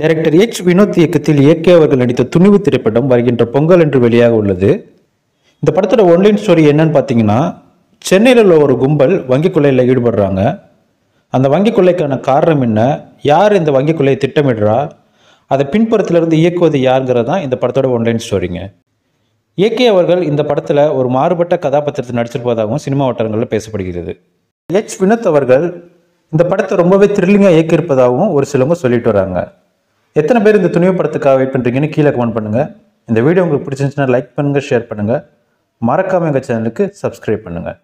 Director H Vinod இயக்கத்தில் AK அவர்கள் நடித்த துணிவு திரைப்படம் வருகின்ற பொங்கல் என்று வெளியாக உள்ளது. இந்த படத்தோட ஒன்லைன் ஸ்டோரி என்னன்னு பார்த்தீங்கன்னா சென்னையில் உள்ள ஒரு கும்பல் வங்கி கொள்ளையில் ஈடுபடுறாங்க. அந்த வங்கி கொள்ளைக்கான காரணம் என்ன? யார் இந்த வங்கி கொள்ளையை திட்டமிடுறா? அதை பின்புறத்திலிருந்து இயக்குவது யாருங்கிறது தான் இந்த படத்தோட ஒன்லைன் ஸ்டோரிங்க ஏகே அவர்கள் இந்த படத்தில் ஒரு மாறுபட்ட கதாபாத்திரத்தில் நடிச்சிருப்பதாகவும் சினிமா வட்டாரங்களில் பேசப்படுகிறது. எச் வினோத் அவர்கள் இந்த படத்தை ரொம்பவே த்ரில்லிங்காக இயக்கியிருப்பதாகவும் ஒரு சிலவங்க சொல்லிட்டு வராங்க. எத்தனை பேர் இந்த துணிவு படத்துக்காக வெயிட் பண்ணுறீங்கன்னு கீழே கமெண்ட் பண்ணுங்கள் இந்த வீடியோ உங்களுக்கு பிடிச்சிருந்துச்சுன்னா லைக் பண்ணுங்கள் ஷேர் பண்ணுங்கள் மறக்காமல் எங்கள் சேனலுக்கு சப்ஸ்கிரைப் பண்ணுங்கள்